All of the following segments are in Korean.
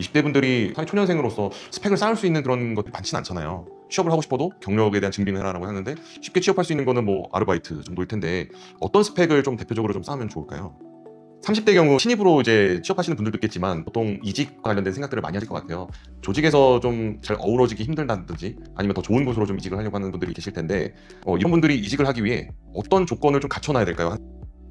20대 분들이 사회 초년생으로서 스펙을 쌓을 수 있는 그런 것들이 많지는 않잖아요. 취업을 하고 싶어도 경력에 대한 증빙을 해라라고 하는데 쉽게 취업할 수 있는 거는 뭐 아르바이트 정도일 텐데 어떤 스펙을 좀 대표적으로 좀 쌓으면 좋을까요? 30대 경우 신입으로 이제 취업하시는 분들도 있겠지만 보통 이직 관련된 생각들을 많이 하실 것 같아요. 조직에서 좀 잘 어우러지기 힘들다든지 아니면 더 좋은 곳으로 좀 이직을 하려고 하는 분들이 계실 텐데 어, 이런 분들이 이직을 하기 위해 어떤 조건을 좀 갖춰놔야 될까요?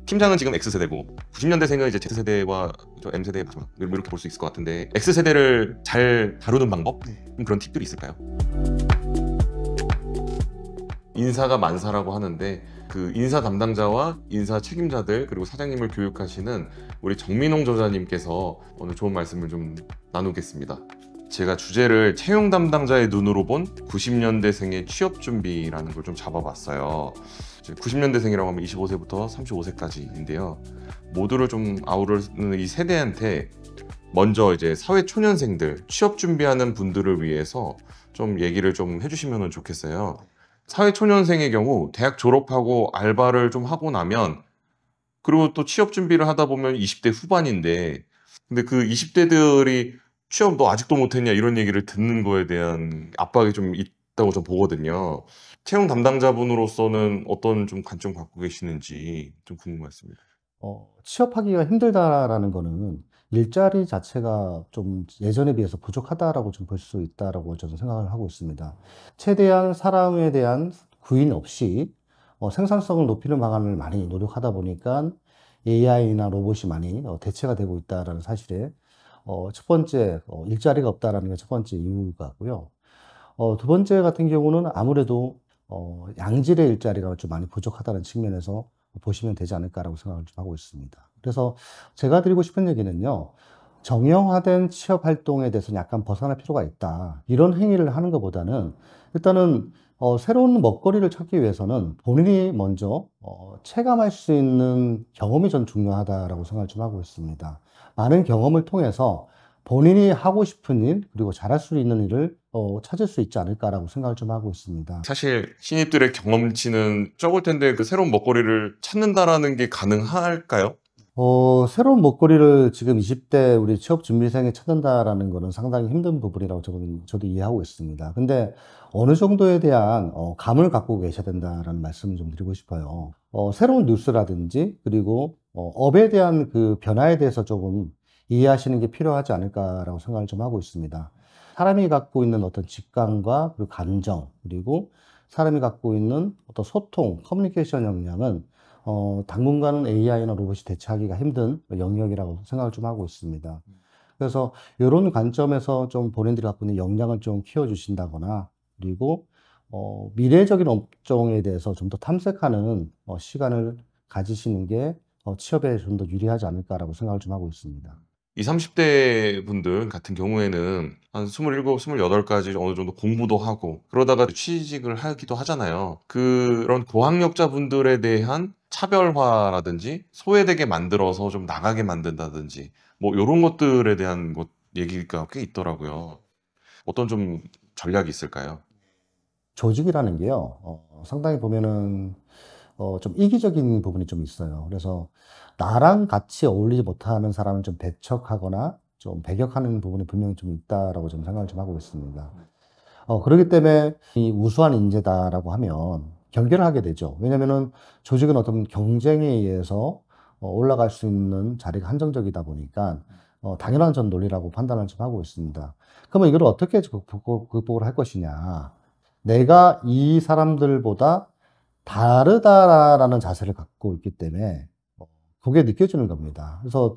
팀장은 지금 X세대고 90년대생은 이제 Z세대와 M세대의 마지막 이렇게 볼 수 있을 것 같은데 X세대를 잘 다루는 방법? 좀 그런 팁들이 있을까요? 인사가 만사라고 하는데 그 인사 담당자와 인사 책임자들 그리고 사장님을 교육하시는 우리 정민홍 저자님께서 오늘 좋은 말씀을 좀 나누겠습니다. 제가 주제를 채용 담당자의 눈으로 본 90년대생의 취업 준비라는 걸 좀 잡아봤어요. 90년대생이라고 하면 25세부터 35세까지인데요. 모두를 좀 아우르는 이 세대한테 먼저 이제 사회 초년생들 취업 준비하는 분들을 위해서 좀 얘기를 좀 해주시면 좋겠어요. 사회 초년생의 경우 대학 졸업하고 알바를 좀 하고 나면 그리고 또 취업 준비를 하다 보면 20대 후반인데 근데 그 20대들이 취업 너 아직도 못했냐 이런 얘기를 듣는 거에 대한 압박이 좀 있다고 저 보거든요. 채용 담당자분으로서는 어떤 좀 관점 갖고 계시는지 좀 궁금했습니다. 어, 취업하기가 힘들다라는 거는 일자리 자체가 좀 예전에 비해서 부족하다라고 좀 볼 수 있다라고 저는 생각을 하고 있습니다. 최대한 사람에 대한 구인 없이 어, 생산성을 높이는 방안을 많이 노력하다 보니까 AI나 로봇이 많이 어, 대체가 되고 있다라는 사실에 어, 첫 번째 어, 일자리가 없다라는 게 첫 번째 이유가고요. 어, 두 번째 같은 경우는 아무래도 어, 양질의 일자리가 좀 많이 부족하다는 측면에서 보시면 되지 않을까라고 생각을 좀 하고 있습니다. 그래서 제가 드리고 싶은 얘기는요. 정형화된 취업 활동에 대해서 약간 벗어날 필요가 있다. 이런 행위를 하는 것보다는 일단은 어, 새로운 먹거리를 찾기 위해서는 본인이 먼저 어, 체감할 수 있는 경험이 전 중요하다라고 생각을 좀 하고 있습니다. 많은 경험을 통해서 본인이 하고 싶은 일 그리고 잘할 수 있는 일을 어, 찾을 수 있지 않을까라고 생각을 좀 하고 있습니다. 사실 신입들의 경험치는 적을 텐데 그 새로운 먹거리를 찾는다라는 게 가능할까요? 어, 새로운 먹거리를 지금 20대 우리 취업 준비생이 찾는다라는 거는 상당히 힘든 부분이라고 저는, 저도 이해하고 있습니다. 근데 어느 정도에 대한 어, 감을 갖고 계셔야 된다라는 말씀을 좀 드리고 싶어요. 어, 새로운 뉴스라든지 그리고 어, 업에 대한 그 변화에 대해서 조금 이해하시는 게 필요하지 않을까라고 생각을 좀 하고 있습니다. 사람이 갖고 있는 어떤 직감과 그리고 감정 그리고 사람이 갖고 있는 어떤 소통, 커뮤니케이션 역량은 어, 당분간은 AI나 로봇이 대체하기가 힘든 영역이라고 생각을 좀 하고 있습니다. 그래서 이런 관점에서 좀 본인들이 갖고 있는 역량을 좀 키워주신다거나 그리고 어, 미래적인 업종에 대해서 좀 더 탐색하는 어, 시간을 가지시는 게 어, 취업에 좀 더 유리하지 않을까라고 생각을 좀 하고 있습니다. 이 30대 분들 같은 경우에는 한 27, 28까지 어느 정도 공부도 하고 그러다가 취직을 하기도 하잖아요. 그런 고학력자 분들에 대한 차별화라든지 소외되게 만들어서 좀 나가게 만든다든지 뭐 이런 것들에 대한 것 얘기가 꽤 있더라고요. 어떤 좀 전략이 있을까요? 조직이라는 게요, 어, 상당히 보면은 어, 좀 이기적인 부분이 좀 있어요. 그래서 나랑 같이 어울리지 못하는 사람을 좀 배척하거나 좀 배격하는 부분이 분명히 좀 있다라고 좀 생각을 좀 하고 있습니다. 어, 그렇기 때문에 이 우수한 인재다라고 하면 경계를 하게 되죠. 왜냐면은 조직은 어떤 경쟁에 의해서 어, 올라갈 수 있는 자리가 한정적이다 보니까 어, 당연한 전 논리라고 판단을 좀 하고 있습니다. 그러면 이걸 어떻게 극복을 할 것이냐. 내가 이 사람들보다 다르다라는 자세를 갖고 있기 때문에 그게 느껴지는 겁니다. 그래서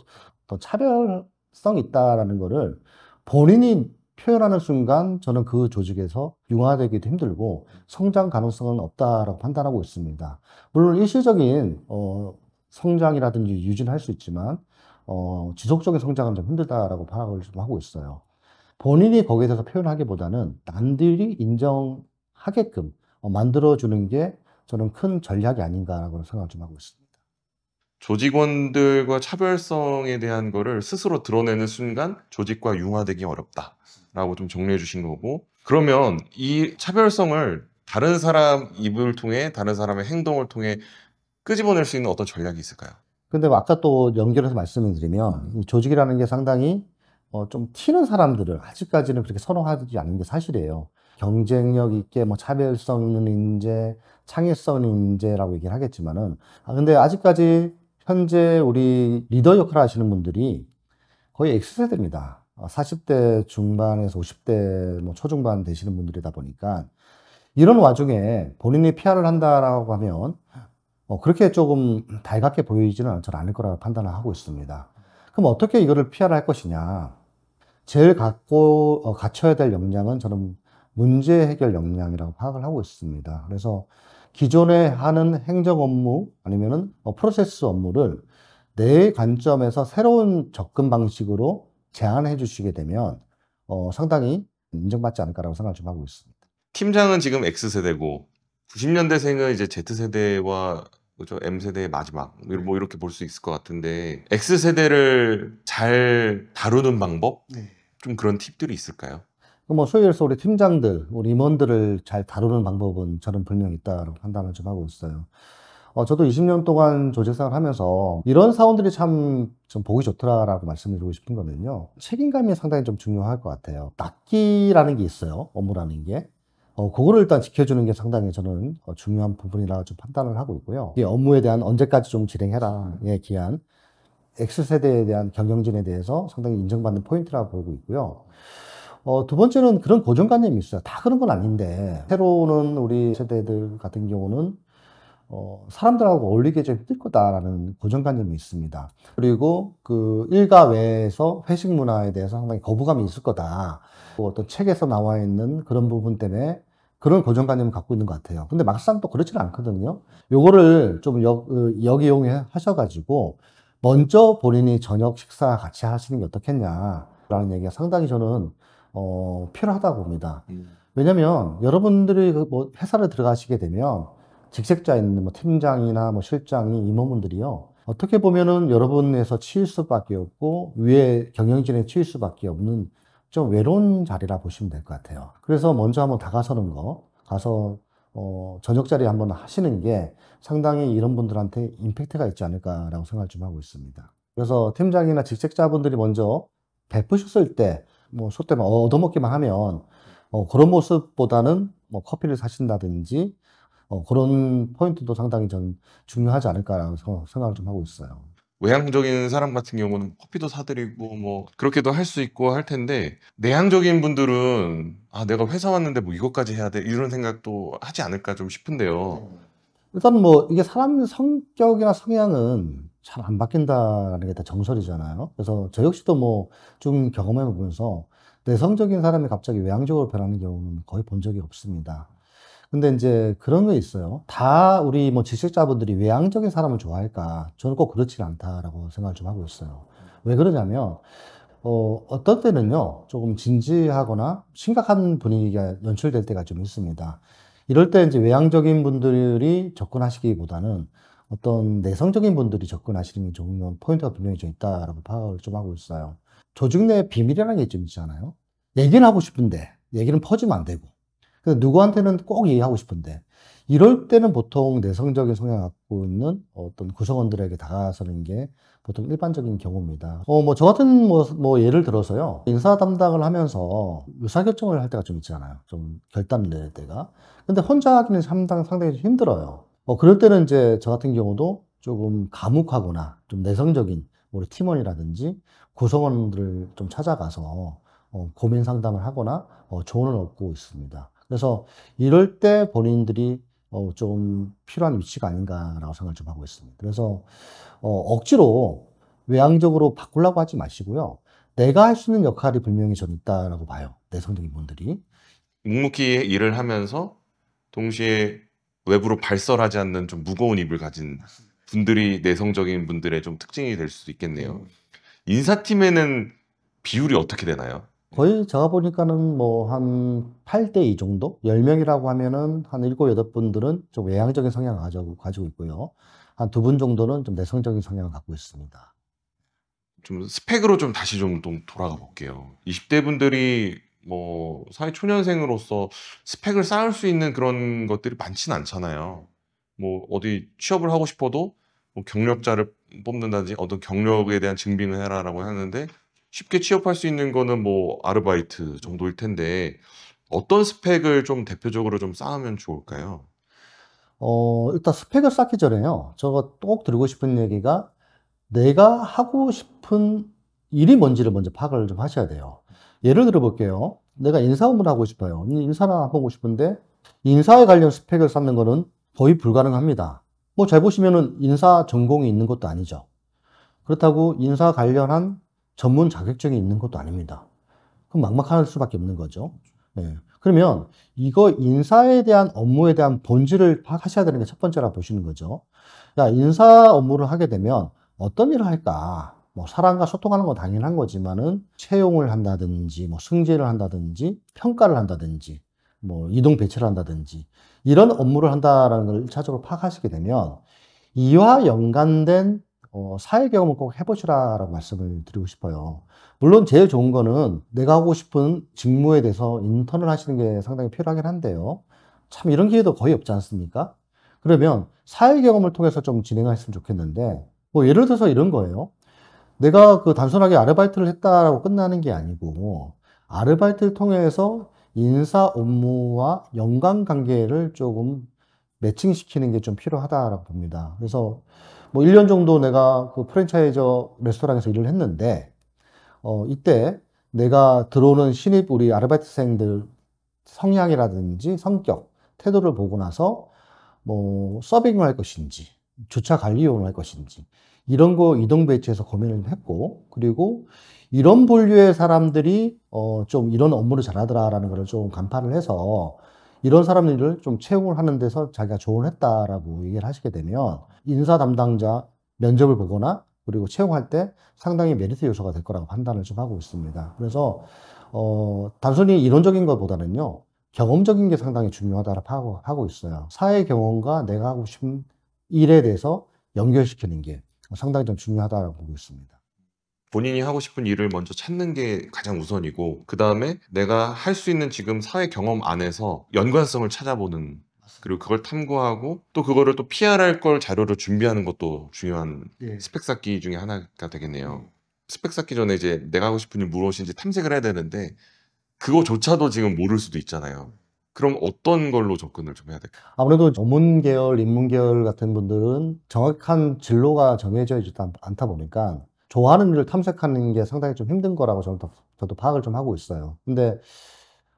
더 차별성 있다라는 거를 본인이 표현하는 순간 저는 그 조직에서 융화되기도 힘들고 성장 가능성은 없다라고 판단하고 있습니다. 물론 일시적인 어, 성장이라든지 유지는 할수 있지만 어, 지속적인 성장은 좀 힘들다라고 파악을 좀 하고 있어요. 본인이 거기에 대해서 표현하기보다는 남들이 인정하게끔 어, 만들어주는 게 저는 큰 전략이 아닌가라고 생각을 좀 하고 있습니다. 조직원들과 차별성에 대한 거를 스스로 드러내는 순간 조직과 융화되기 어렵다라고 좀 정리해 주신 거고 그러면 이 차별성을 다른 사람 입을 통해 다른 사람의 행동을 통해 끄집어낼 수 있는 어떤 전략이 있을까요? 근데 아까 또 연결해서 말씀을 드리면 이 조직이라는 게 상당히 어, 좀 튀는 사람들을 아직까지는 그렇게 선호하지 않는 게 사실이에요. 경쟁력 있게 뭐 차별성 있는 인재, 창의성 있는 인재라고 얘기를 하겠지만은 아 근데 아직까지 현재 우리 리더 역할을 하시는 분들이 거의 X세대입니다. 40대 중반에서 50대 뭐 초중반 되시는 분들이다 보니까 이런 와중에 본인이 PR을 한다라고 하면 어, 그렇게 조금 달갑게 보이지는 저는 않을 거라고 판단을 하고 있습니다. 그럼 어떻게 이거를 PR을 할 것이냐? 제일 갖고 어, 갖춰야 될 역량은 저는 문제 해결 역량이라고 파악을 하고 있습니다. 그래서 기존에 하는 행정 업무 아니면은 어, 프로세스 업무를 내 관점에서 새로운 접근 방식으로 제안해 주시게 되면 어, 상당히 인정받지 않을까라고 생각을 좀 하고 있습니다. 팀장은 지금 X세대고 90년대생은 이제 Z세대와 그죠 M세대의 마지막 뭐 이렇게 볼 수 있을 것 같은데 X세대를 잘 다루는 방법? 네. 좀 그런 팁들이 있을까요? 뭐 소위 해서 우리 팀장들, 우리 임원들을 잘 다루는 방법은 저는 분명히 있다고 판단을 좀 하고 있어요. 어, 저도 20년 동안 조직생활 하면서 이런 사원들이 참 좀 보기 좋더라라고 말씀드리고 싶은 거는요. 책임감이 상당히 좀 중요할 것 같아요. 낚기라는 게 있어요. 업무라는 게. 어, 그거를 일단 지켜주는 게 상당히 저는 어, 중요한 부분이라 좀 판단을 하고 있고요. 이 업무에 대한 언제까지 좀 진행해라에 기한 X세대에 대한 경영진에 대해서 상당히 인정받는 포인트라고 보고 있고요. 어, 두 번째는 그런 고정관념이 있어요. 다 그런 건 아닌데, 새로운 우리 세대들 같은 경우는 어, 사람들하고 어울리기 좀 힘들 거다라는 고정관념이 있습니다. 그리고 그 일가 외에서 회식 문화에 대해서 상당히 거부감이 있을 거다. 뭐 어떤 책에서 나와 있는 그런 부분 때문에 그런 고정관념을 갖고 있는 것 같아요. 근데 막상 또 그렇지는 않거든요. 요거를 좀 역, 어, 역이용해 하셔가지고 먼저 본인이 저녁 식사 같이 하시는 게 어떻겠냐라는 얘기가 상당히 저는 어, 필요하다고 봅니다. 음. 왜냐면 여러분들이 그뭐 회사를 들어가시게 되면 직책자 있는 뭐 팀장이나 뭐 실장이 임원분들이요. 어떻게 보면은 여러분에서 치일 수밖에 없고 위에 경영진에 치일 수밖에 없는 좀 외로운 자리라 보시면 될 것 같아요. 그래서 먼저 한번 다가서는 거, 가서 어, 저녁 자리 한번 하시는 게 상당히 이런 분들한테 임팩트가 있지 않을까라고 생각을 좀 하고 있습니다. 그래서 팀장이나 직책자분들이 먼저 베푸셨을 때, 뭐, 속되면 얻어먹기만 하면, 어, 그런 모습보다는 뭐 커피를 사신다든지, 어, 그런 포인트도 상당히 전 중요하지 않을까라고 생각을 좀 하고 있어요. 외향적인 사람 같은 경우는 커피도 사드리고 뭐 그렇게도 할 수 있고 할 텐데 내향적인 분들은 아 내가 회사 왔는데 뭐 이것까지 해야 돼 이런 생각도 하지 않을까 좀 싶은데요. 일단 뭐 이게 사람 성격이나 성향은 잘 안 바뀐다는 게 다 정설이잖아요. 그래서 저 역시도 뭐 좀 경험해 보면서 내성적인 사람이 갑자기 외향적으로 변하는 경우는 거의 본 적이 없습니다. 근데 이제 그런 게 있어요. 다 우리 뭐 지식자분들이 외향적인 사람을 좋아할까? 저는 꼭 그렇지 않다라고 생각을 좀 하고 있어요. 왜 그러냐면, 어, 어떤 때는요, 조금 진지하거나 심각한 분위기가 연출될 때가 좀 있습니다. 이럴 때 이제 외향적인 분들이 접근하시기보다는 어떤 내성적인 분들이 접근하시는 게 좋은 포인트가 분명히 좀 있다라고 파악을 좀 하고 있어요. 조직 내 비밀이라는 게 좀 있잖아요. 얘기는 하고 싶은데, 얘기는 퍼지면 안 되고, 근데 누구한테는 꼭 얘기하고 싶은데 이럴 때는 보통 내성적인 성향을 갖고 있는 어떤 구성원들에게 다가서는 게 보통 일반적인 경우입니다. 어, 뭐, 저 같은 뭐, 뭐, 예를 들어서요. 인사 담당을 하면서 의사결정을 할 때가 좀 있잖아요. 좀 결단을 낼 때가. 근데 혼자 하기는 상당히, 상당히 힘들어요. 어, 그럴 때는 이제 저 같은 경우도 조금 감옥하거나 좀 내성적인 우리 팀원이라든지 구성원들을 좀 찾아가서 어, 고민 상담을 하거나 어, 조언을 얻고 있습니다. 그래서 이럴 때 본인들이 어, 좀 필요한 위치가 아닌가라고 생각을 좀 하고 있습니다. 그래서 어, 억지로 외향적으로 바꾸려고 하지 마시고요. 내가 할 수 있는 역할이 분명히 좀 있다라고 봐요. 내성적인 분들이. 묵묵히 일을 하면서 동시에 외부로 발설하지 않는 좀 무거운 입을 가진 분들이 내성적인 분들의 좀 특징이 될 수도 있겠네요. 인사팀에는 비율이 어떻게 되나요? 거의 제가 보니까는 뭐 한 8대 2 정도? 10명이라고 하면은 한 7, 8분들은 좀 외향적인 성향을 가지고, 가지고 있고요. 한 두 분 정도는 좀 내성적인 성향을 갖고 있습니다. 좀 스펙으로 좀 다시 좀 돌아가 볼게요. 20대 분들이 뭐 사회 초년생으로서 스펙을 쌓을 수 있는 그런 것들이 많지는 않잖아요. 뭐 어디 취업을 하고 싶어도 뭐 경력자를 뽑는다든지 어떤 경력에 대한 증빙을 해라라고 하는데 쉽게 취업할 수 있는 거는 뭐 아르바이트 정도일 텐데 어떤 스펙을 좀 대표적으로 좀 쌓으면 좋을까요? 어, 일단 스펙을 쌓기 전에요. 저거 꼭 드리고 싶은 얘기가 내가 하고 싶은 일이 뭔지를 먼저 파악을 좀 하셔야 돼요. 예를 들어 볼게요. 내가 인사 업무를 하고 싶어요. 인사를 하고 싶은데 인사에 관련 스펙을 쌓는 거는 거의 불가능합니다. 뭐 잘 보시면은 인사 전공이 있는 것도 아니죠. 그렇다고 인사 관련한 전문 자격증이 있는 것도 아닙니다. 그럼 막막할 수밖에 없는 거죠. 네. 그러면 이거 인사에 대한 업무에 대한 본질을 파악하셔야 되는 게 첫 번째라 보시는 거죠. 야, 인사 업무를 하게 되면 어떤 일을 할까? 뭐 사람과 소통하는 건 당연한 거지만은 채용을 한다든지 뭐 승진을 한다든지 평가를 한다든지 뭐 이동 배치를 한다든지 이런 업무를 한다라는 걸 1차적으로 파악하시게 되면 이와 연관된 어, 사회 경험을 꼭 해보시라라고 말씀을 드리고 싶어요. 물론 제일 좋은 거는 내가 하고 싶은 직무에 대해서 인턴을 하시는 게 상당히 필요하긴 한데요. 참 이런 기회도 거의 없지 않습니까? 그러면 사회 경험을 통해서 좀 진행했으면 좋겠는데, 뭐 예를 들어서 이런 거예요. 내가 그 단순하게 아르바이트를 했다라고 끝나는 게 아니고, 아르바이트를 통해서 인사 업무와 연관 관계를 조금 매칭시키는 게 좀 필요하다라고 봅니다. 그래서 뭐 1년 정도 내가 그 프랜차이저 레스토랑에서 일을 했는데, 어, 이때 내가 들어오는 신입 우리 아르바이트생들 성향이라든지 성격, 태도를 보고 나서 뭐 서빙을 할 것인지, 주차 관리용을 할 것인지, 이런 거 이동 배치해서 고민을 했고, 그리고 이런 분류의 사람들이 어, 좀 이런 업무를 잘하더라라는 걸좀 간파를 해서 이런 사람들을 좀 채용을 하는 데서 자기가 조언했다라고 얘기를 하시게 되면 인사 담당자 면접을 보거나 그리고 채용할 때 상당히 메리트 요소가 될 거라고 판단을 좀 하고 있습니다. 그래서 어, 단순히 이론적인 것보다는요 경험적인 게 상당히 중요하다고 하고 있어요. 사회 경험과 내가 하고 싶은 일에 대해서 연결시키는 게 상당히 좀 중요하다고 보고 있습니다. 본인이 하고 싶은 일을 먼저 찾는 게 가장 우선이고 그 다음에 내가 할 수 있는 지금 사회 경험 안에서 연관성을 찾아보는 그리고 그걸 탐구하고 또 그거를 또 PR할 걸 자료로 준비하는 것도 중요한 예. 스펙 쌓기 중에 하나가 되겠네요. 스펙 쌓기 전에 이제 내가 하고 싶은 일 무엇인지 탐색을 해야 되는데 그거조차도 지금 모를 수도 있잖아요. 그럼 어떤 걸로 접근을 좀 해야 될까요? 아무래도 전문 계열, 인문 계열 같은 분들은 정확한 진로가 정해져 있지 않다 보니까 좋아하는 일을 탐색하는 게 상당히 좀 힘든 거라고 저는 저도 파악을 좀 하고 있어요. 근데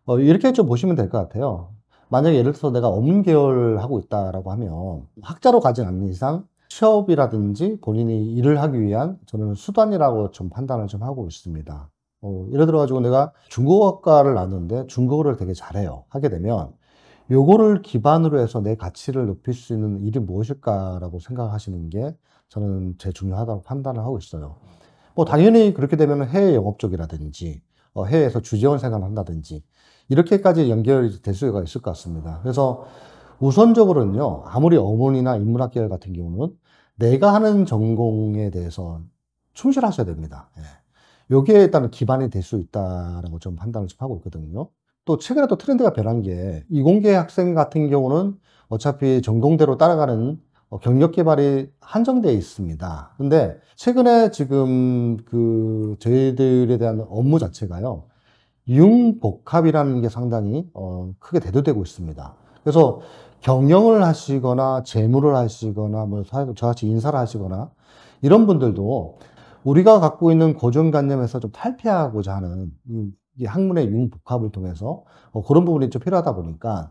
어, 이렇게 좀 보시면 될 것 같아요. 만약에 예를 들어서 내가 업무 계열 하고 있다라고 하면 학자로 가진 않는 이상 취업이라든지 본인이 일을 하기 위한 저는 수단이라고 좀 판단을 좀 하고 있습니다. 어, 예를 들어 가지고 내가 중국어과를 나왔는데 중국어를 되게 잘해요. 하게 되면 요거를 기반으로 해서 내 가치를 높일 수 있는 일이 무엇일까라고 생각하시는 게 저는 제일 중요하다고 판단을 하고 있어요. 뭐 당연히 그렇게 되면 해외 영업 쪽이라든지 어, 해외에서 주재원 생활을 한다든지 이렇게까지 연결이 될 수가 있을 것 같습니다. 그래서 우선적으로는요, 아무리 어머니나 인문학 계열 같은 경우는 내가 하는 전공에 대해서 충실하셔야 됩니다. 예. 요게 일단은 기반이 될 수 있다라고 좀 판단을 좀 하고 있거든요. 또 최근에 또 트렌드가 변한 게 이공계 학생 같은 경우는 어차피 전공대로 따라가는 어, 경력 개발이 한정되어 있습니다. 근데 최근에 지금 그 저희들에 대한 업무 자체가요. 융복합이라는 게 상당히 어, 크게 대두되고 있습니다. 그래서 경영을 하시거나 재무를 하시거나 뭐 저같이 인사를 하시거나 이런 분들도 우리가 갖고 있는 고정관념에서 좀 탈피하고자 하는 이 학문의 융복합을 통해서 어, 그런 부분이 좀 필요하다 보니까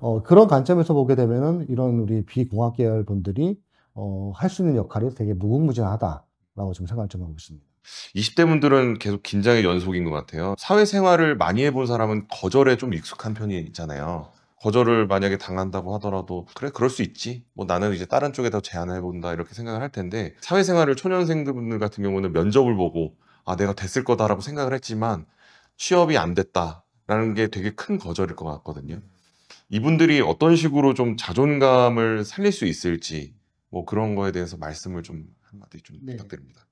어, 그런 관점에서 보게 되면은 이런 우리 비공학 계열 분들이 어, 할 수 있는 역할이 되게 무궁무진하다라고 좀 생각을 좀 하고 있습니다. 20대 분들은 계속 긴장의 연속인 것 같아요. 사회생활을 많이 해본 사람은 거절에 좀 익숙한 편이 있잖아요. 거절을 만약에 당한다고 하더라도 그래 그럴 수 있지 뭐 나는 이제 다른 쪽에다 제안을 해본다 이렇게 생각을 할 텐데 사회생활을 초년생들 같은 경우는 면접을 보고 아 내가 됐을 거다라고 생각을 했지만 취업이 안 됐다라는 게 되게 큰 거절일 것 같거든요. 이분들이 어떤 식으로 좀 자존감을 살릴 수 있을지 뭐 그런 거에 대해서 말씀을 좀 한마디 좀 네. 부탁드립니다.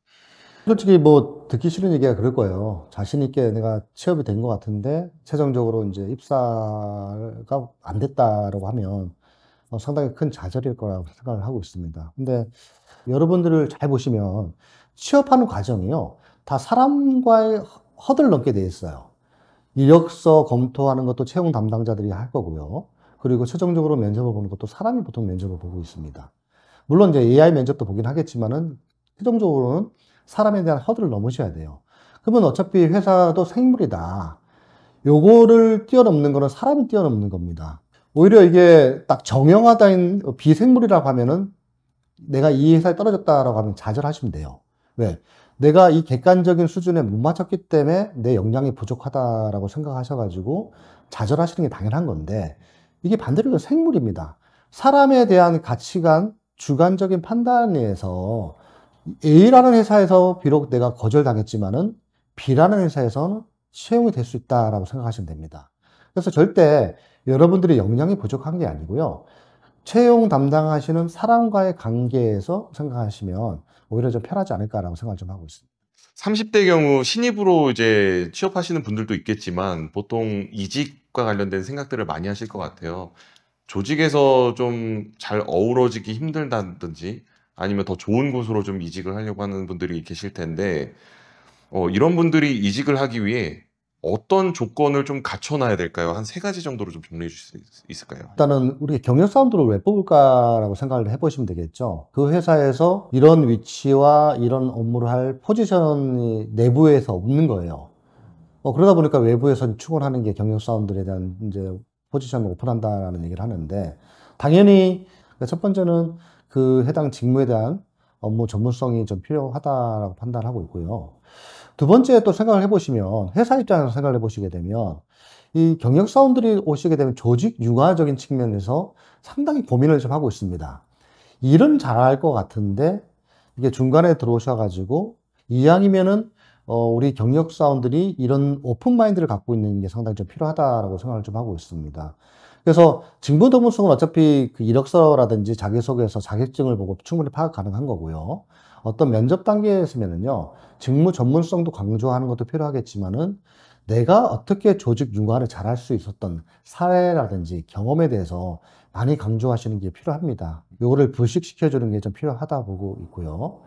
솔직히 뭐 듣기 싫은 얘기가 그럴 거예요. 자신 있게 내가 취업이 된 것 같은데 최종적으로 이제 입사가 안 됐다라고 하면 어, 상당히 큰 좌절일 거라고 생각을 하고 있습니다. 근데 여러분들을 잘 보시면 취업하는 과정이요. 다 사람과의 허들을 넘게 돼 있어요. 이력서 검토하는 것도 채용 담당자들이 할 거고요. 그리고 최종적으로 면접을 보는 것도 사람이 보통 면접을 보고 있습니다. 물론 이제 AI 면접도 보긴 하겠지만은 최종적으로는 사람에 대한 허들을 넘으셔야 돼요. 그러면 어차피 회사도 생물이다. 요거를 뛰어넘는 거는 사람이 뛰어넘는 겁니다. 오히려 이게 딱 정형화된 비생물이라고 하면은 내가 이 회사에 떨어졌다라고 하면 좌절하시면 돼요. 왜? 내가 이 객관적인 수준에 못 맞췄기 때문에 내 역량이 부족하다라고 생각하셔가지고 좌절하시는 게 당연한 건데 이게 반대로 생물입니다. 사람에 대한 가치관, 주관적인 판단에 의해서 A라는 회사에서 비록 내가 거절당했지만은 B라는 회사에서는 채용이 될 수 있다라고 생각하시면 됩니다. 그래서 절대 여러분들이 역량이 부족한 게 아니고요. 채용 담당하시는 사람과의 관계에서 생각하시면 오히려 좀 편하지 않을까라고 생각을 좀 하고 있습니다. 30대 경우 신입으로 이제 취업하시는 분들도 있겠지만 보통 이직과 관련된 생각들을 많이 하실 것 같아요. 조직에서 좀 잘 어우러지기 힘들다든지 아니면 더 좋은 곳으로 좀 이직을 하려고 하는 분들이 계실 텐데 어, 이런 분들이 이직을 하기 위해 어떤 조건을 좀 갖춰놔야 될까요? 한 세 가지 정도로 좀 정리해 주실 수 있을까요? 일단은 우리 경력 사원들을 왜 뽑을까라고 생각을 해보시면 되겠죠. 그 회사에서 이런 위치와 이런 업무를 할 포지션이 내부에서 없는 거예요. 어, 그러다 보니까 외부에서 추구하는 게 경력 사원들에 대한 이제 포지션을 오픈한다라는 얘기를 하는데 당연히 첫 번째는 그 해당 직무에 대한 업무 전문성이 좀 필요하다라고 판단하고 있고요. 두 번째 또 생각을 해보시면 회사 입장에서 생각을 해보시게 되면 이 경력 사원들이 오시게 되면 조직 융화적인 측면에서 상당히 고민을 좀 하고 있습니다. 일은 잘할 것 같은데 이게 중간에 들어오셔가지고 이왕이면은 어, 우리 경력 사원들이 이런 오픈 마인드를 갖고 있는 게 상당히 좀 필요하다라고 생각을 좀 하고 있습니다. 그래서 직무 전문성은 어차피 그 이력서라든지 자기소개서 자격증을 보고 충분히 파악 가능한 거고요. 어떤 면접 단계에서면은요, 직무 전문성도 강조하는 것도 필요하겠지만은 내가 어떻게 조직 융화를 잘할 수 있었던 사례라든지 경험에 대해서 많이 강조하시는 게 필요합니다. 요거를 불식시켜주는 게 좀 필요하다 보고 있고요.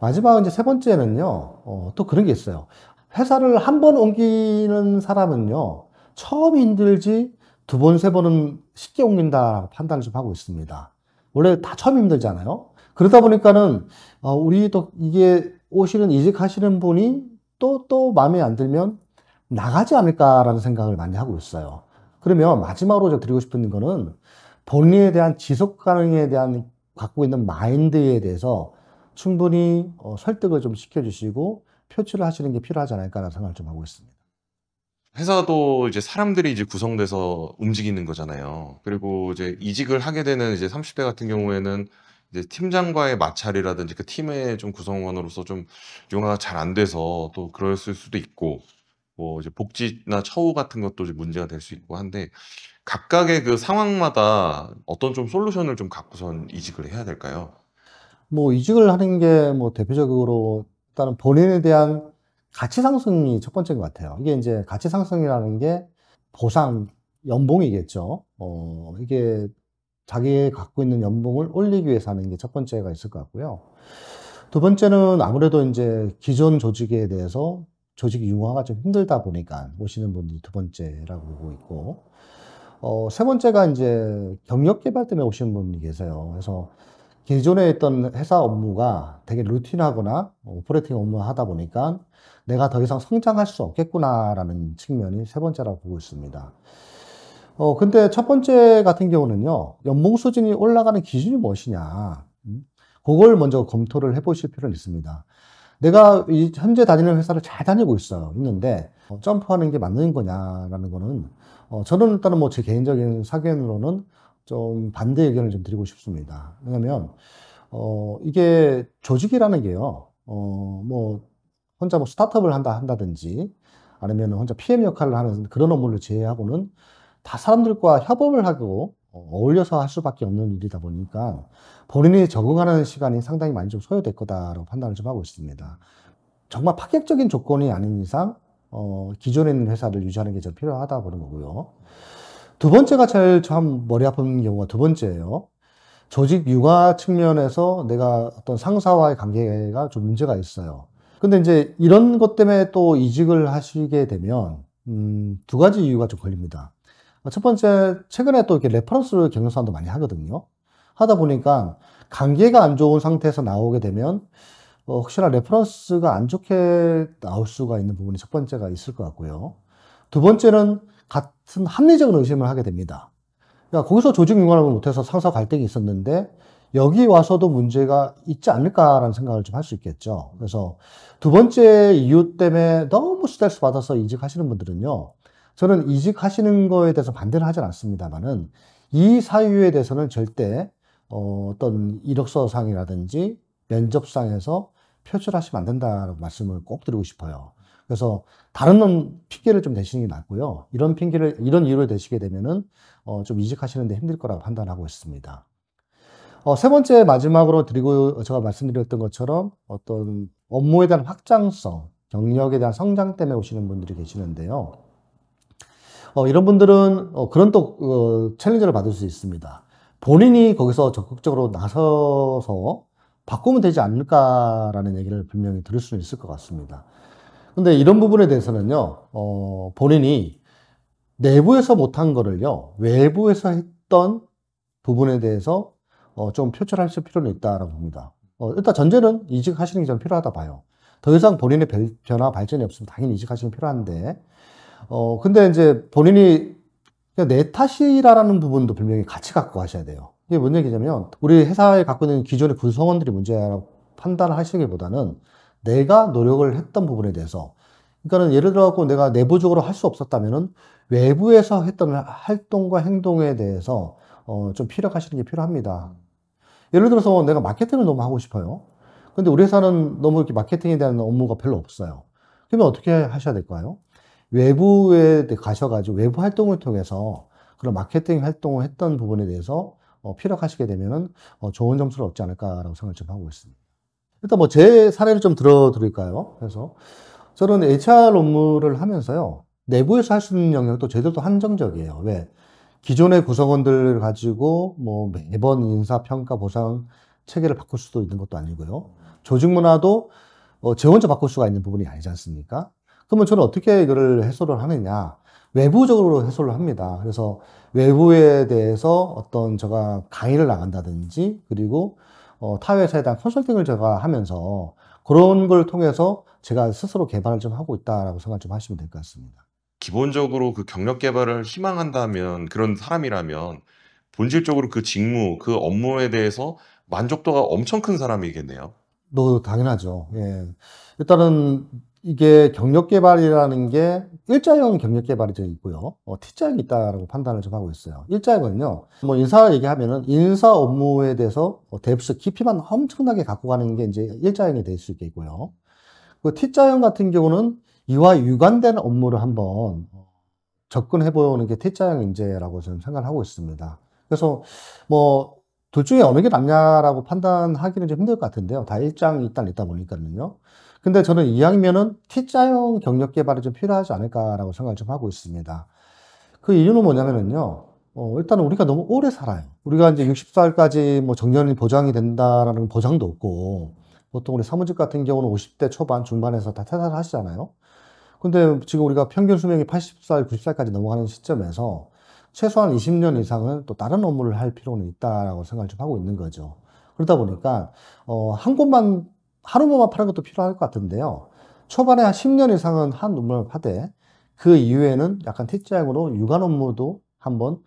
마지막 이제 세 번째는요, 어, 또 그런 게 있어요. 회사를 한 번 옮기는 사람은요, 처음 힘들지 두 번, 세 번은 쉽게 옮긴다 판단을 좀 하고 있습니다. 원래 다 처음 힘들잖아요. 그러다 보니까는 어, 우리도 이게 오시는 이직하시는 분이 또 또 마음에 안 들면 나가지 않을까라는 생각을 많이 하고 있어요. 그러면 마지막으로 저 드리고 싶은 거는 본인에 대한 지속 가능에 대한 갖고 있는 마인드에 대해서 충분히 어, 설득을 좀 시켜주시고 표출을 하시는 게 필요하지 않을까라는 생각을 좀 하고 있습니다. 회사도 이제 사람들이 이제 구성돼서 움직이는 거잖아요. 그리고 이제 이직을 하게 되는 이제 30대 같은 경우에는 이제 팀장과의 마찰이라든지 그 팀의 좀 구성원으로서 좀 융화가 잘 안 돼서 또 그랬을 수도 있고 뭐 이제 복지나 처우 같은 것도 이제 문제가 될 수 있고 한데 각각의 그 상황마다 어떤 좀 솔루션을 좀 갖고선 이직을 해야 될까요? 뭐 이직을 하는 게 뭐 대표적으로 일단은 본인에 대한 가치 상승이 첫 번째인 것 같아요. 이게 이제 가치 상승이라는 게 보상, 연봉이겠죠. 어, 이게 자기 갖고 있는 연봉을 올리기 위해서 하는 게 첫 번째가 있을 것 같고요. 두 번째는 아무래도 이제 기존 조직에 대해서 조직 융화가 좀 힘들다 보니까 오시는 분들이 두 번째라고 보고 있고, 어, 세 번째가 이제 경력 개발 때문에 오시는 분이 계세요. 그래서 기존에 있던 회사 업무가 되게 routine하거나 operating 업무 하다 보니까 내가 더 이상 성장할 수 없겠구나라는 측면이 세 번째라고 보고 있습니다. 어, 근데 첫 번째 같은 경우는요, 연봉 수준이 올라가는 기준이 무엇이냐. 음? 그걸 먼저 검토를 해보실 필요는 있습니다. 내가 현재 다니는 회사를 잘 다니고 있어요. 있는데, 어, 점프하는 게 맞는 거냐라는 거는, 어, 저는 일단은 뭐 제 개인적인 사견으로는 좀 반대 의견을 좀 드리고 싶습니다. 왜냐면, 어, 이게 조직이라는 게요, 어, 뭐, 혼자 뭐 스타트업을 한다, 한다든지, 아니면 혼자 PM 역할을 하는 그런 업무를 제외하고는 다 사람들과 협업을 하고 어, 어울려서 할 수밖에 없는 일이다 보니까 본인이 적응하는 시간이 상당히 많이 좀 소요될 거다라고 판단을 좀 하고 있습니다. 정말 파격적인 조건이 아닌 이상 어, 기존에 있는 회사를 유지하는 게 좀 필요하다 보는 거고요. 두 번째가 제일 참 머리 아픈 경우가 두 번째예요. 조직 육아 측면에서 내가 어떤 상사와의 관계가 좀 문제가 있어요. 근데 이제 이런 것 때문에 또 이직을 하시게 되면 음, 두 가지 이유가 좀 걸립니다. 첫 번째, 최근에 또 이렇게 reference 경력 조사도 많이 하거든요. 하다 보니까 관계가 안 좋은 상태에서 나오게 되면 어, 혹시나 reference가 안 좋게 나올 수가 있는 부분이 첫 번째가 있을 것 같고요. 두 번째는 같은 합리적인 의심을 하게 됩니다. 그러니까 거기서 조직 융화를 못해서 상사 갈등이 있었는데 여기 와서도 문제가 있지 않을까라는 생각을 좀 할 수 있겠죠. 그래서 두 번째 이유 때문에 너무 스트레스 받아서 이직하시는 분들은요. 저는 이직하시는 거에 대해서 반대는 하진 않습니다만은 이 사유에 대해서는 절대 어, 어떤 이력서상이라든지 면접상에서 표출하시면 안 된다라고 말씀을 꼭 드리고 싶어요. 그래서 다른 핑계를 좀 대시는 게 낫고요. 이런 핑계를 이런 이유를 대시게 되면은 어, 좀 이직하시는데 힘들 거라고 판단하고 있습니다. 어, 세 번째 마지막으로 드리고 제가 말씀드렸던 것처럼 어떤 업무에 대한 확장성, 경력에 대한 성장 때문에 오시는 분들이 계시는데요. 어, 이런 분들은 어, 그런 또 어, 챌린저를 받을 수 있습니다. 본인이 거기서 적극적으로 나서서 바꾸면 되지 않을까라는 얘기를 분명히 들을 수는 있을 것 같습니다. 근데 이런 부분에 대해서는요, 어, 본인이 내부에서 못한 거를요, 외부에서 했던 부분에 대해서 어, 좀 표출할 필요는 있다라고 봅니다. 어, 일단 전제는 이직하시는 게 좀 필요하다 봐요. 더 이상 본인의 변화, 발전이 없으면 당연히 이직하시는 필요한데, 어, 근데 이제 본인이 내 탓이라는 부분도 분명히 같이 갖고 가셔야 돼요. 이게 뭔 얘기냐면, 우리 회사에 갖고 있는 기존의 구성원들이 문제라고 판단을 하시기보다는 내가 노력을 했던 부분에 대해서, 그러니까는 예를 들어갖고 내가 내부적으로 할 수 없었다면은 외부에서 했던 활동과 행동에 대해서 어, 좀 피력하시는 게 필요합니다. 예를 들어서 내가 마케팅을 너무 하고 싶어요. 근데 우리 회사는 너무 이렇게 마케팅에 대한 업무가 별로 없어요. 그러면 어떻게 하셔야 될까요? 외부에 가셔가지고 외부 활동을 통해서 그런 마케팅 활동을 했던 부분에 대해서 어, 피력하시게 되면은 어, 좋은 점수를 얻지 않을까라고 생각을 좀 하고 있습니다. 일단 뭐 제 사례를 좀 들어드릴까요? 그래서 저는 HR 업무를 하면서요. 내부에서 할 수 있는 영역도 제대로 한정적이에요. 왜? 기존의 구성원들을 가지고 뭐 매번 인사 평가 보상 체계를 바꿀 수도 있는 것도 아니고요. 조직 문화도 어, 제 혼자 바꿀 수가 있는 부분이 아니지 않습니까? 그러면 저는 어떻게 이거를 해소를 하느냐? 외부적으로 해소를 합니다. 그래서 외부에 대해서 어떤 제가 강의를 나간다든지 그리고 어, 타 회사에 대한 컨설팅을 제가 하면서 그런 걸 통해서 제가 스스로 개발을 좀 하고 있다라고 생각 좀 하시면 될 것 같습니다. 기본적으로 그 경력 개발을 희망한다면 그런 사람이라면 본질적으로 그 직무, 그 업무에 대해서 만족도가 엄청 큰 사람이겠네요. 너 당연하죠. 예. 일단은 이게 경력 개발이라는 게 일자형 경력 개발이 좀 있고요. 어, T자형이 있다라고 판단을 좀 하고 있어요. 일자형은요, 뭐 인사 얘기하면은 인사 업무에 대해서 어, 뎁스 깊이만 엄청나게 갖고 가는 게 이제 일자형이 될 수 있겠고요. 그 T자형 같은 경우는 이와 유관된 업무를 한번 접근해 보는 게 T자형 인재라고 저는 생각을 하고 있습니다. 그래서 뭐 둘 중에 어느 게 낫냐라고 판단하기는 좀 힘들 것 같은데요. 다 일장이 일단 있다 보니까는요. 근데 저는 이왕이면은 T자형 경력 개발이 좀 필요하지 않을까라고 생각을 좀 하고 있습니다. 그 이유는 뭐냐면은요. 어, 일단은 우리가 너무 오래 살아요. 우리가 이제 60살까지 뭐 정년이 보장이 된다라는 보장도 없고, 보통 우리 사무직 같은 경우는 50대 초반, 중반에서 다 퇴사를 하시잖아요. 근데 지금 우리가 평균 수명이 80살, 90살까지 넘어가는 시점에서 최소한 20년 이상은 또 다른 업무를 할 필요는 있다라고 생각을 좀 하고 있는 거죠. 그러다 보니까, 어, 한 곳만, 하루만 파는 것도 필요할 것 같은데요. 초반에 한 10년 이상은 한 업무를 하되, 그 이후에는 약간 T자형으로 육아 업무도 한번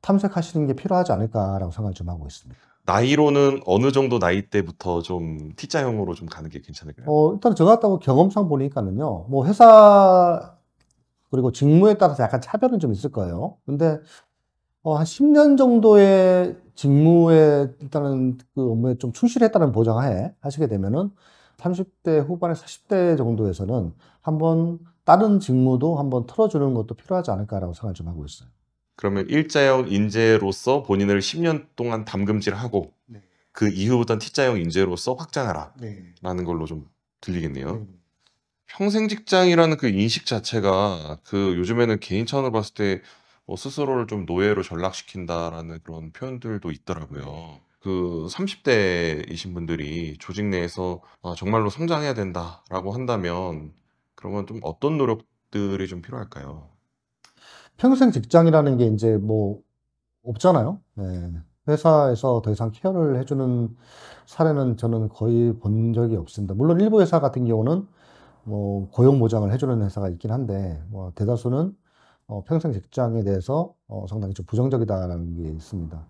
탐색하시는 게 필요하지 않을까라고 생각을 좀 하고 있습니다. 나이로는 어느 정도 나이 때부터 좀 T자형으로 좀 가는 게 괜찮을까요? 어, 일단 저 같다고 경험상 보니까는요, 뭐 회사, 그리고 직무에 따라서 약간 차별은 좀 있을 거예요. 근데, 어, 한 10년 정도의 직무에 일단은 그 업무에 좀 충실했다는 보장하에 하시게 되면은 30대 후반에 40대 정도에서는 한번 다른 직무도 한번 틀어주는 것도 필요하지 않을까라고 생각을 좀 하고 있어요. 그러면 일자형 인재로서 본인을 10년 동안 담금질하고 네. 그 이후부터는 T자형 인재로서 확장하라 네. 라는 걸로 좀 들리겠네요. 네. 평생 직장이라는 그 인식 자체가 그 요즘에는 개인 차원으로 봤을 때 뭐 스스로를 좀 노예로 전락시킨다라는 그런 표현들도 있더라고요. 그그 30대이신 분들이 조직 내에서 아, 정말로 성장해야 된다라고 한다면 그러면 좀 어떤 노력들이 좀 필요할까요? 평생 직장이라는 게 이제 뭐 없잖아요. 네. 회사에서 더 이상 케어를 해주는 사례는 저는 거의 본 적이 없습니다. 물론 일부 회사 같은 경우는 뭐 고용 보장을 해주는 회사가 있긴 한데 뭐 대다수는 어, 평생 직장에 대해서 어, 상당히 좀 부정적이다라는 게 있습니다.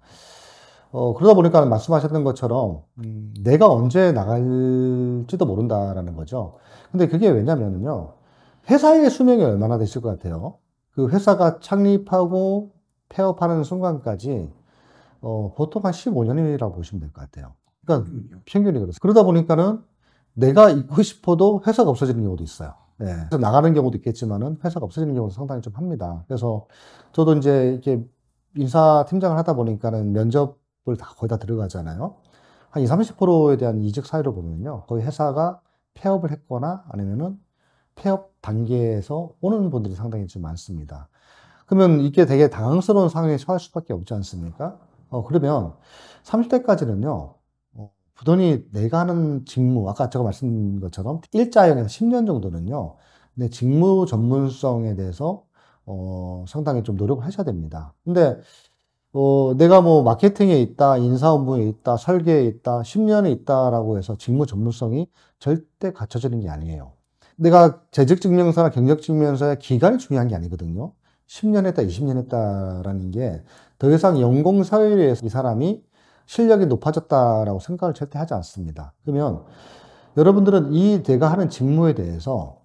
어, 그러다 보니까 말씀하셨던 것처럼 음, 내가 언제 나갈지도 모른다라는 거죠. 근데 그게 왜냐면은요, 회사의 수명이 얼마나 되실 것 같아요? 그 회사가 창립하고 폐업하는 순간까지 어, 보통 한 15년이라고 보시면 될 것 같아요. 그러니까 평균이 그렇습니다. 그러다 보니까는 내가 있고 싶어도 회사가 없어지는 경우도 있어요. 네. 그래서 나가는 경우도 있겠지만은 회사가 없어지는 경우도 상당히 좀 합니다. 그래서 저도 이제 이렇게 인사 팀장을 하다 보니까는 면접을 다 거의 다 들어가잖아요. 한 20, 30%에 대한 이직 사유를 보면요. 거의 회사가 폐업을 했거나 아니면은 폐업 단계에서 오는 분들이 상당히 좀 많습니다. 그러면 이게 되게 당황스러운 상황에 처할 수밖에 없지 않습니까? 어, 그러면 30대까지는요, 어, 부단히 내가 하는 직무, 아까 제가 말씀드린 것처럼 일자형에서 10년 정도는요, 내 직무 전문성에 대해서 어, 상당히 좀 노력을 하셔야 됩니다. 근데 어, 내가 뭐 마케팅에 있다, 인사 업무에 있다, 설계에 있다, 10년에 있다라고 해서 직무 전문성이 절대 갖춰지는 게 아니에요. 내가 재직 증명서나 경력 증명서의 기간이 중요한 게 아니거든요. 10년 했다, 20년 했다라는 게 더 이상 연공 사회에서 이 사람이 실력이 높아졌다라고 생각을 절대 하지 않습니다. 그러면 여러분들은 이 내가 하는 직무에 대해서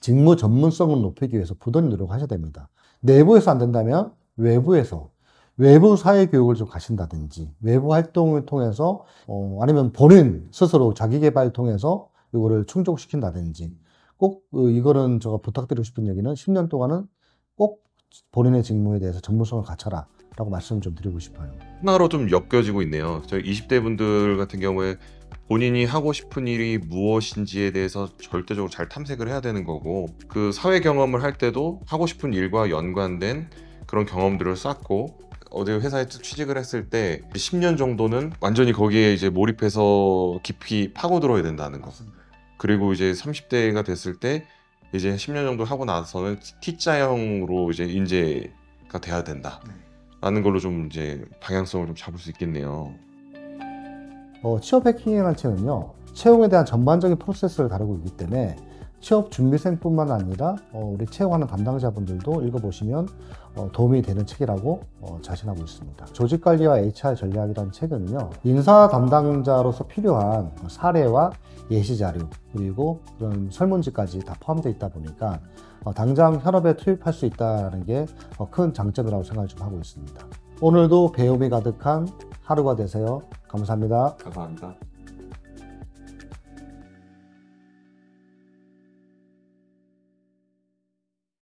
직무 전문성을 높이기 위해서 부단히 노력하셔야 됩니다. 내부에서 안 된다면 외부에서 외부 사회 교육을 좀 가신다든지 외부 활동을 통해서 어, 아니면 본인 스스로 자기 개발 통해서 이거를 충족시킨다든지 꼭 어, 이거는 제가 부탁드리고 싶은 얘기는 10년 동안은 꼭 본인의 직무에 대해서 전문성을 갖춰라 라고 말씀을 좀 드리고 싶어요. 하나로 좀 엮여지고 있네요. 저희 20대 분들 같은 경우에 본인이 하고 싶은 일이 무엇인지에 대해서 절대적으로 잘 탐색을 해야 되는 거고 그 사회 경험을 할 때도 하고 싶은 일과 연관된 그런 경험들을 쌓고 어디 회사에 취직을 했을 때 10년 정도는 완전히 거기에 이제 몰입해서 깊이 파고들어야 된다는 거. 그리고 이제 30대가 됐을 때 이제 10년 정도 하고 나서는 T자형으로 이제 인재가 돼야 된다. 라는 걸로 좀 이제 방향성을 좀 잡을 수 있겠네요. 어, 취업 해킹이라는 책은요, 채용에 대한 전반적인 프로세스를 다루고 있기 때문에 취업 준비생뿐만 아니라 어, 우리 채용하는 담당자분들도 읽어보시면 어, 도움이 되는 책이라고 어, 자신하고 있습니다. 조직관리와 HR 전략이라는 책은요, 인사 담당자로서 필요한 사례와 예시 자료 그리고 그런 설문지까지 다 포함되어 있다 보니까 어, 당장 현업에 투입할 수 있다는 게 큰 장점이라고 생각을 좀 하고 있습니다. 오늘도 배움이 가득한 하루가 되세요. 감사합니다. 감사합니다.